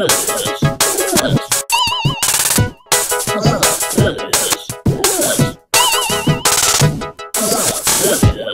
Ugh. Yeah.